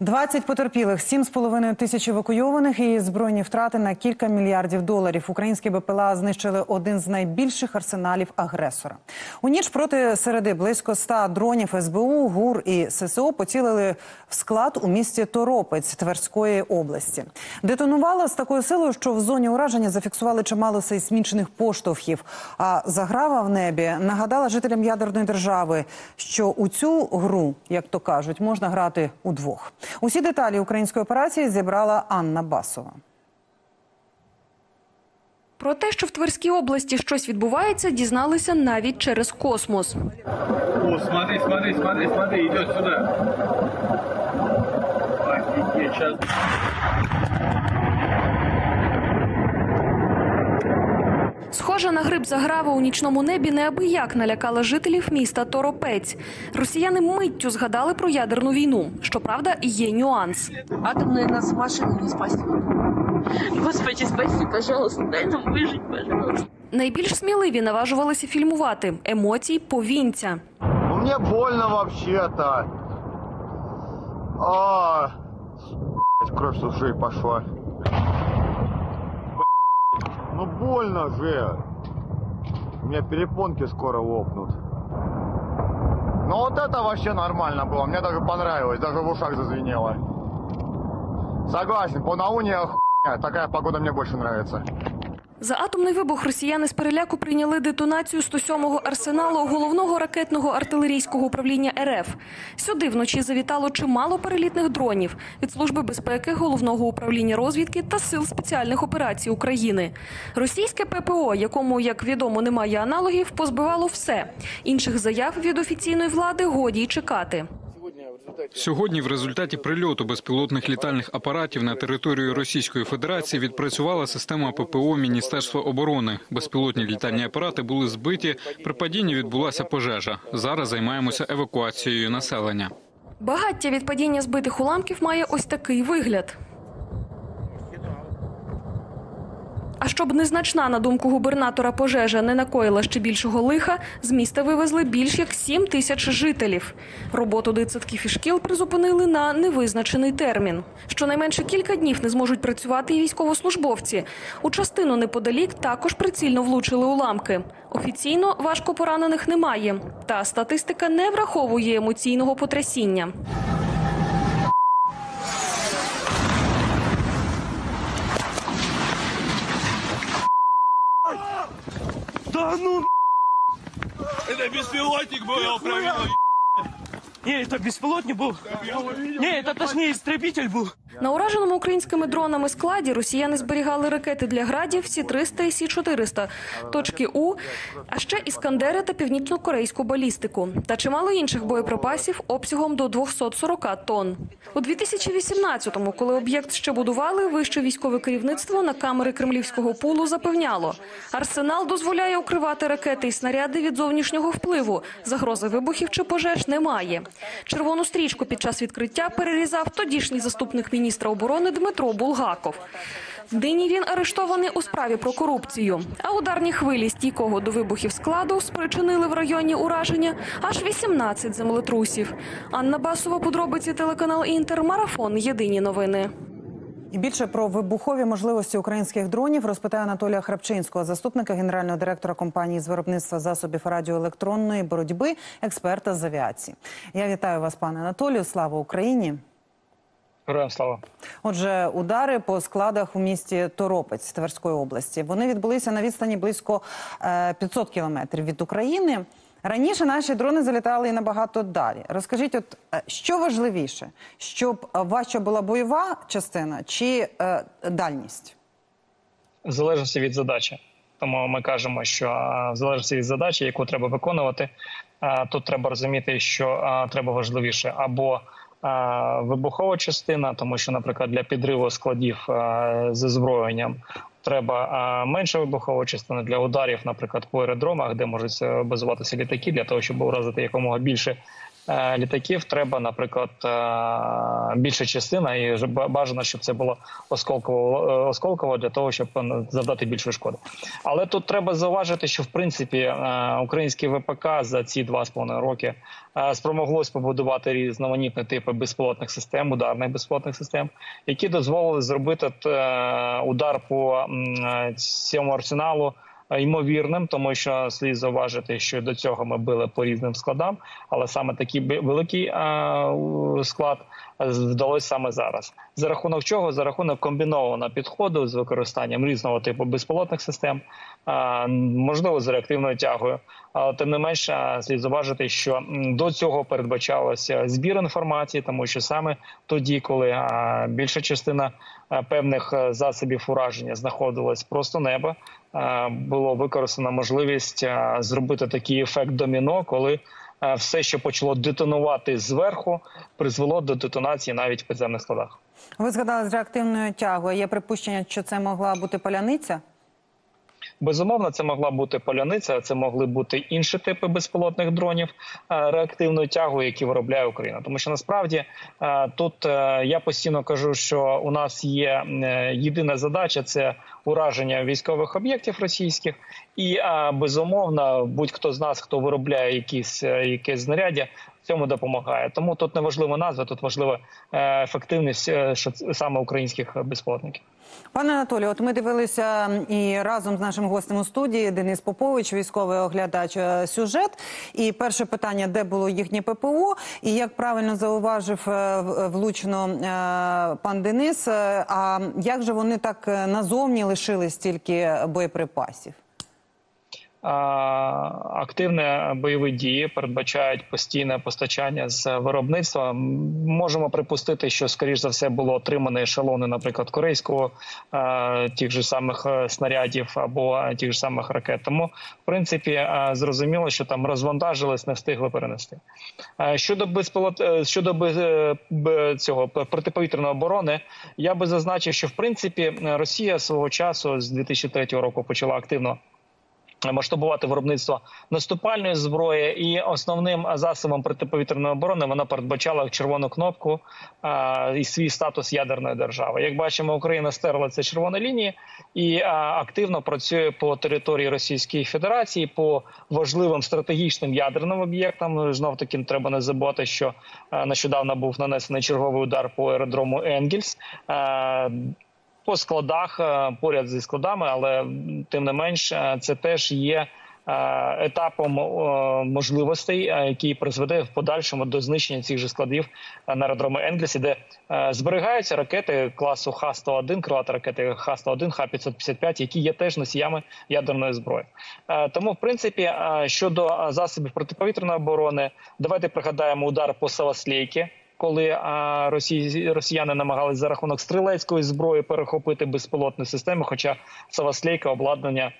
20 потерпілих, 7,5 тисяч евакуйованих і збройні втрати на кілька мільярдів доларів. Українські БПЛА знищили один з найбільших арсеналів агресора. У ніч проти середи близько 100 дронів СБУ, ГУР і ССО поцілили в склад у місті Торопець Тверської області. Детонувало з такою силою, що в зоні ураження зафіксували чимало сейсмічних поштовхів. А заграва в небі нагадала жителям ядерної держави, що у цю гру, як то кажуть, можна грати удвох. Усі деталі української операції зібрала Анна Басова. Про те, що в Тверській області щось відбувається, дізналися навіть через космос. О, смотри, смотри, смотри, смотри, йде сюди. Офігеть, сейчас. Схожа на гриб заграва у нічному небі неабияк налякала жителів міста Торопець. Росіяни миттю згадали про ядерну війну. Щоправда, є нюанс. Атомные нас машины не спасти. Господи, спаси, пожалуйста, дай нам выжить, пожалуйста. Найбільш сміливі наважувалися фільмувати емоцій повінця. Ну мне больно вообще-то. А, блядь, кровь с ушей пошла. Блядь, Ну больно же. Меня перепонки скоро лопнут. Ну вот это вообще нормально было. Мне даже понравилось, даже в ушах зазвенело. Согласен, полнолуние хуйня. Такая погода мне больше нравится. За атомний вибух росіяни з переляку прийняли детонацію 107-го арсеналу головного ракетного артилерійського управління РФ. Сюди вночі завітало чимало перелітних дронів від служби безпеки, головного управління розвідки та сил спеціальних операцій України. Російське ППО, якому, як відомо, немає аналогів, позбивало все. Інших заяв від офіційної влади годі й чекати. Сьогодні в результаті прильоту безпілотних літальних апаратів на територію Російської Федерації відпрацювала система ППО Міністерства оборони. Безпілотні літальні апарати були збиті. При падінні відбулася пожежа. Зараз займаємося евакуацією населення. Багаття від падіння збитих уламків має ось такий вигляд. Щоб незначна, на думку губернатора, пожежа не накоїла ще більшого лиха, з міста вивезли більш як 7 тисяч жителів. Роботу дитсадків і шкіл призупинили на невизначений термін. Щонайменше кілька днів не зможуть працювати і військовослужбовці. У частину неподалік також прицільно влучили уламки. Офіційно важко поранених немає. Та статистика не враховує емоційного потрясіння. Это беспилотник был, я управлял. Не, это беспилотник был. Не, это точнее истребитель был. На ураженому українськими дронами складі росіяни зберігали ракети для градів Сі-300 і Сі-400, точки У, а ще іскандери та північно-корейську балістику та чимало інших боєприпасів обсягом до 240 тонн. У 2018-му, коли об'єкт ще будували, вище військове керівництво на камери кремлівського пулу запевняло, арсенал дозволяє укривати ракети і снаряди від зовнішнього впливу. Загрози вибухів чи пожеж немає. Червону стрічку під час відкриття перерізав тодішній заступник міністра оборони Дмитро Булгаков. Нині він арештований у справі про корупцію. А ударні хвилі стійкого до вибухів складу спричинили в районі ураження аж 18 землетрусів. Анна Басова, подробиці телеканал Інтер, марафон. Єдині новини. І більше про вибухові можливості українських дронів розпитає Анатолія Храпчинського, заступника генерального директора компанії з виробництва засобів радіоелектронної боротьби, експерта з авіації. Я вітаю вас, пане Анатолію. Слава Україні! Героям слава. Отже, удари по складах у місті Торопець Тверської області вони відбулися на відстані близько е, 500 кілометрів від України. Раніше наші дрони залітали і набагато далі. Розкажіть, от е, що важливіше, щоб е, важча була бойова частина чи е, дальність? В залежності від задачі. Тому ми кажемо, що в залежності від задачі, яку треба виконувати, тут треба розуміти, що треба важливіше або вибухова частина, тому що, наприклад, для підриву складів з озброєнням треба менша вибухова частина для ударів, наприклад, по аеродромах, де можуть е, базуватися літаки, для того, щоб уразити якомога більше літаків треба, наприклад, е, більша частина, і бажано, щоб це було осколково, е, для того, щоб е, завдати більшої шкоди. Але тут треба зауважити, що в принципі е, український ВПК за ці два з половиною роки е, спромоглось побудувати різноманітні типи безпілотних систем, ударних безпілотних систем, які дозволили зробити е, удар по е, цьому арсеналу е, ймовірним, тому що слід зауважити, що до цього ми били по різним складам, але саме такий великий склад вдалося саме зараз. За рахунок чого? За рахунок комбінованого підходу з використанням різного типу безпілотних систем, можливо, з реактивною тягою. Але тим не менш, е, слід зауважити, що до цього передбачалося збір інформації, тому що саме тоді, коли більша частина певних засобів ураження знаходилась просто неба, було використано можливість е, зробити такий ефект доміно, коли е, все, що почало детонувати зверху, призвело до детонації навіть в підземних складах. Ви згадали з реактивною тягою. Є припущення, що це могла бути паляниця? Безумовно, це могла бути поляниця, це могли бути інші типи безпілотних дронів е, реактивною тягою, які виробляє Україна. Тому що насправді е, тут е, я постійно кажу, що у нас є єдина задача це ураження військових об'єктів російських, і безумовно, будь-хто з нас, хто виробляє якісь якесь знаряддя. Цьому допомагає, тому тут не важлива назва, тут важлива ефективність саме українських безпілотників. Пане Анатолію, от ми дивилися і разом з нашим гостем у студії Денис Попович, військовий оглядач е, сюжет. І перше питання, де було їхнє ППО, і як правильно зауважив е, влучно е, пан Денис. А як же вони так назовні лишили стільки боєприпасів? Активне бойові дії передбачають постійне постачання з виробництва. Можемо припустити, що скоріш за все було отримані ешелони, наприклад, корейського тих же самих е, снарядів або тих же самих ракет. Тому, в принципі, зрозуміло, що там розвантажились, не встигли перенести. Щодо безпілот е, щодо е, цього протиповітряної оборони, я би зазначив, що в принципі Росія свого часу з 2003 року почала активно масштабувати виробництво наступальної зброї, і основним засобом протиповітряної оборони вона передбачала червону кнопку а, і свій статус ядерної держави. Як бачимо, Україна стерла ці червоні лінії і а, активно працює по території Російської Федерації по важливим стратегічним ядерним об'єктам. Знов таки треба не забувати, що а, нещодавно був нанесений черговий удар по аеродрому Енгельс. А, по складах е, поряд зі складами, але тим не менш, е, це теж є е, етапом можливостей, який призведе в подальшому до знищення цих же складів на аеродромі Енглісі, де зберігаються ракети класу Х-101, крилаті ракети Х-101, Х-555, які є теж носіями ядерної зброї. Тому, в принципі, щодо засобів протиповітряної оборони, давайте пригадаємо удар по Саваслейки, коли а, росі... росіяни намагалися за рахунок стрілецької зброї перехопити безпілотні системи, хоча Саваслейка обладнання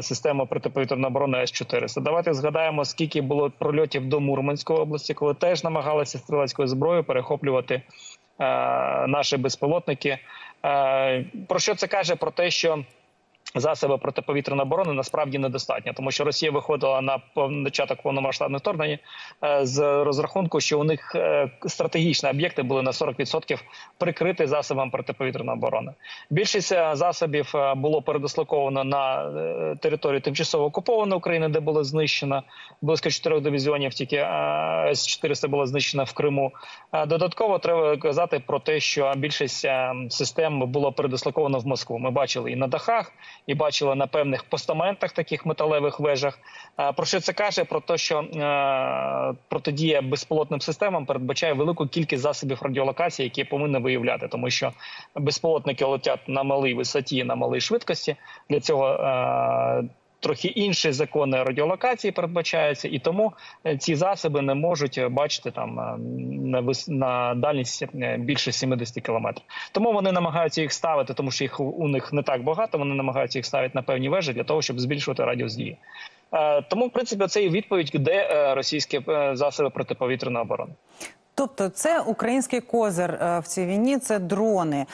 системи протиповітряної оборони С-400. Давайте згадаємо, скільки було прольотів до Мурманської області, коли теж намагалися стрілецькою зброєю перехоплювати наші безпілотники. Про що це каже? Про те, що Засоби протиповітряної оборони насправді недостатньо, тому що Росія виходила на початок повномасштабного вторгнення е, з розрахунку, що у них е, стратегічні об'єкти були на 40% прикриті засобами протиповітряної оборони. Більшість е, засобів було передислоковано на територію тимчасово окупованої України, де було знищено близько 4 дивізіонів. Тільки е, С-400 було знищено в Криму. Додатково треба казати про те, що більшість е, систем було передислоковано в Москву. Ми бачили і на дахах і бачила на певних постаментах, таких металевих вежах. Е, Про що це каже? Про те, що е, протидія безполотним системам передбачає велику кількість засобів радіолокації, які повинні виявляти, тому що безполотники летять на малій висоті, на малій швидкості. Для цього е, Трохи інші закони радіолокації передбачаються, і тому е, ці засоби не можуть е, бачити там е, на на дальність більше 70 кілометрів. Тому вони намагаються їх ставити, тому що їх у- них не так багато. Вони намагаються їх ставити на певні вежі для того, щоб збільшувати радіус дії. Тому, в принципі, це і відповідь, де російські засоби протиповітряної оборони. Тобто, це український козир е, в цій війні. Це дрони,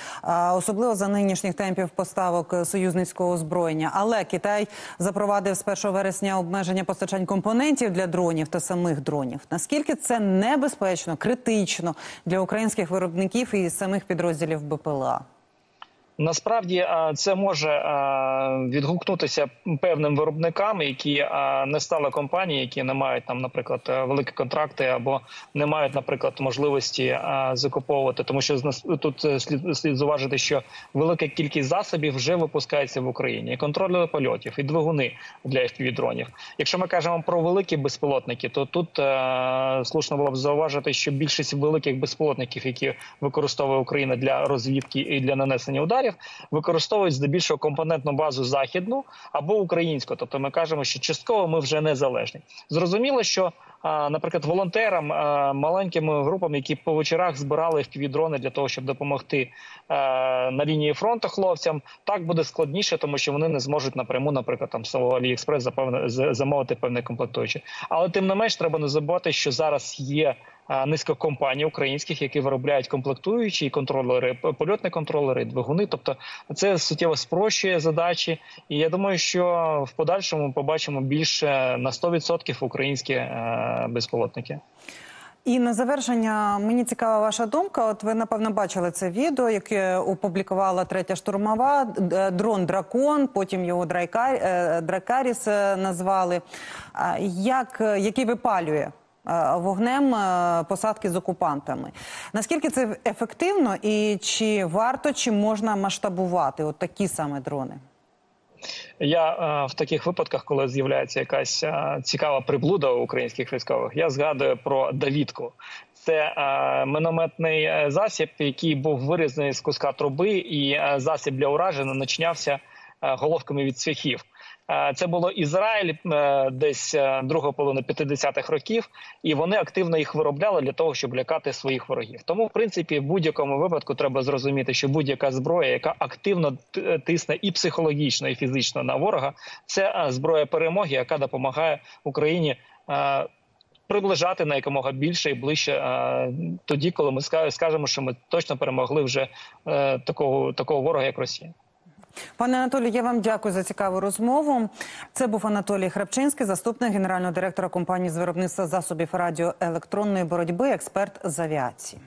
особливо за нинішніх темпів поставок е, союзницького озброєння. Але Китай запровадив з 1 вересня обмеження постачань компонентів для дронів та самих дронів. Наскільки це небезпечно, критично для українських виробників і самих підрозділів БПЛА? Насправді це може відгукнутися певним виробникам, які не стали компанії, які не мають там, наприклад, е, великі контракти або не мають, наприклад, можливості закуповувати. Тому що тут е, слід слід зуважити, що велика кількість засобів вже випускається в Україні. І контролери польотів, і двигуни для FPV-дронів. Якщо ми кажемо про великі безпілотники, то тут е, слушно було б зауважити, що більшість великих безпілотників, які використовує Україна для розвідки і для нанесення ударів, використовують здебільшого компонентну базу західну або українську. Тобто ми кажемо, що частково ми вже незалежні. Зрозуміло, що наприклад, волонтерам, маленьким групам, які по вечорах збирали FPV-дрони для того, щоб допомогти на лінії фронту хлопцям, так буде складніше, тому що вони не зможуть напряму, наприклад, там з самого Аліекспрес замовити певне комплектуючі. Але тим не менш, треба не забувати, що зараз є. Низка компаній українських, які виробляють комплектуючі контролери, польотні контролери, двигуни. Тобто це суттєво спрощує задачі. І я думаю, що в подальшому побачимо більше на 100% українські е, безпілотники. І на завершення мені цікава ваша думка. От ви напевно бачили це відео, яке опублікувала третя штурмова дрон Дракон. Потім його Драйкар... е, Дракаріс е, назвали. Як який випалює вогнем е, посадки з окупантами? Наскільки це ефективно, і чи варто, чи можна масштабувати от такі саме дрони? Я е, в таких випадках, коли з'являється якась е, цікава приблуда у українських військових, я згадую про Давідку. Це е, мінометний е, засіб, який був вирізаний з куска труби, і е, засіб для ураження начинявся е, головками від цвяхів. Е, Це було Ізраїль е, десь е, друга половина 50-х років, і вони активно їх виробляли для того, щоб лякати своїх ворогів. Тому, в принципі, в будь-якому випадку треба зрозуміти, що будь-яка зброя, яка активно тисне і психологічно, і фізично на ворога, це зброя перемоги, яка допомагає Україні. Приближати на якомога більше і ближче тоді, коли ми ска- скажемо, що ми точно перемогли вже такого такого ворога, як Росія. Пане Анатолію, я вам дякую за цікаву розмову. Це був Анатолій Храпчинський, заступник генерального директора компанії з виробництва засобів радіоелектронної боротьби, експерт з авіації.